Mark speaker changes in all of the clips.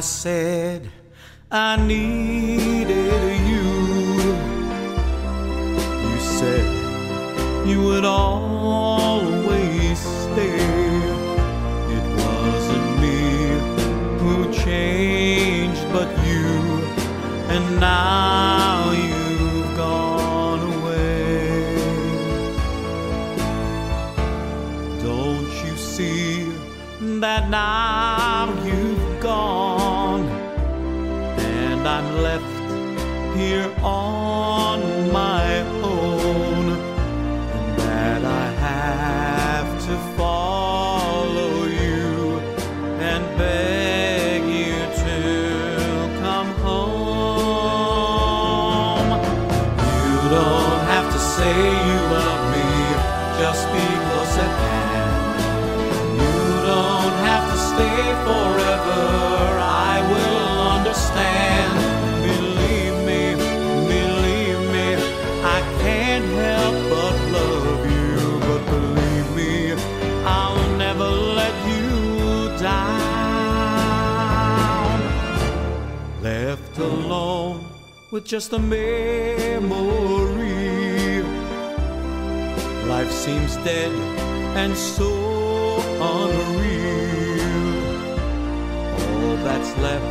Speaker 1: I said I needed you, you said you would always stay. It wasn't me who changed, but you, and now you've gone away. Don't you see that now you've gone and I'm left here on my own and that I have to follow you and beg you to come home. You don't have to say you love me, just be Left alone with just a memory. Life seems dead and so unreal. All that's left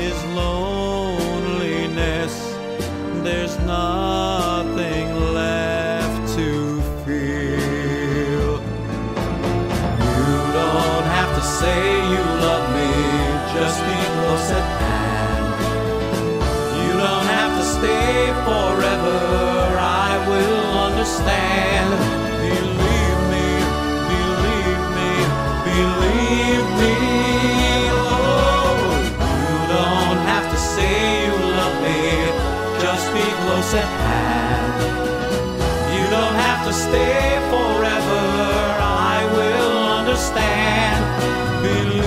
Speaker 1: is loneliness. There's nothing left to feel. You don't have to say you love me, just be close close at hand. You don't have to stay forever, I will understand. Believe